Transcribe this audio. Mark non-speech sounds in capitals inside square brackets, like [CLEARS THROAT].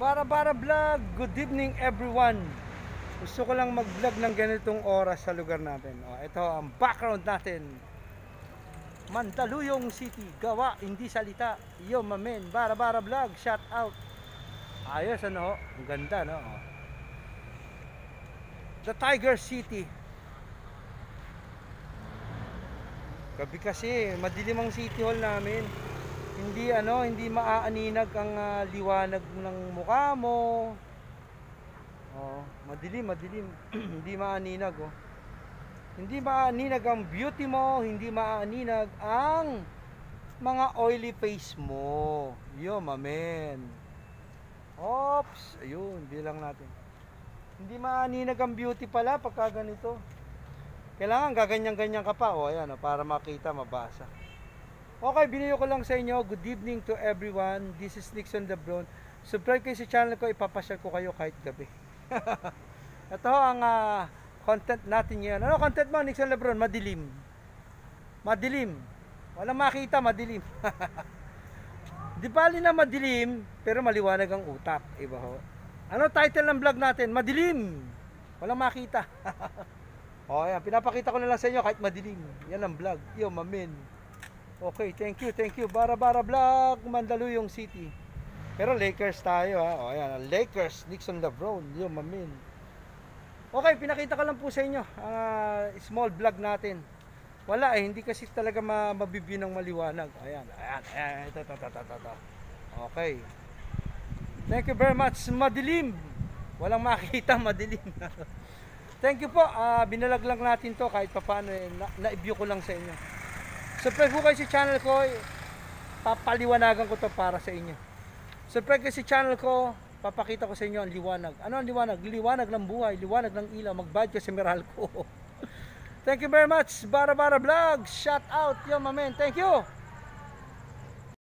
Bara Bara Vlog, good evening everyone. Gusto ko lang mag-vlog ng ganitong oras sa lugar natin. O, ito ang background natin. Mandaluyong City, gawa, hindi salita. Yo, mamen, Bara Bara Vlog, shout out. Ayos ano, ang ganda no. The Tiger City. Gabi kasi, madilim ang City Hall namin hindi ano, hindi maaaninag ang uh, liwanag ng mukha mo. Oh, madilim, madilim. [CLEARS THROAT] hindi maaninag oh. Hindi maaninag ang beauty mo, hindi maaninag ang mga oily face mo. Yo, mamen. Oops, ayun, bilang natin. Hindi maaninag ang beauty pala pagka ganito. Kailangan gaganyan-ganyan ka pa, oh, ayan, oh, para makita, mabasa. Okay, binigay ko lang sa inyo. Good evening to everyone. This is Nixon Lebron. Subscribe kayo sa channel ko. Ipapasyal ko kayo kahit gabi. [LAUGHS] Ito ang uh, content natin ngayon. Ano content mo, Nixon Lebron? Madilim. Madilim. Walang makita, madilim. [LAUGHS] Di bali na madilim, pero maliwanag ang utak. Iba ho. Ano title ng vlog natin? Madilim. Walang makita. [LAUGHS] o, yan. Pinapakita ko na lang sa inyo kahit madilim. Yan ang vlog. Yo, mamin. Okay, thank you, thank you. Bara Bara Vlog, Mandaluyong City. Pero Lakers tayo ha. O ayan, Lakers, Nixon Lebron, yung mamin. Okay, pinakita ko lang po sa inyo ang uh, small vlog natin. Wala eh, hindi kasi talaga ma mabibigyan ng maliwanag. Ayan, ayan, ayan, ito, ito, ito, ito, ito. Okay. Thank you very much. Madilim. Walang makita, [LAUGHS] madilim. Thank you po. Uh, binalag lang natin to kahit paano eh, na-view ko lang sa inyo. Subscribe po kayo sa channel ko. Papaliwanagan ko to para sa inyo. Subscribe kayo sa channel ko. Papakita ko sa inyo ang liwanag. Ano ang liwanag? Liwanag ng buhay, liwanag ng ilaw. Mag-bad ka sa Meralco. [LAUGHS] Thank you very much. Bara Bara Vlog. Shout out. Yo, my man. Thank you.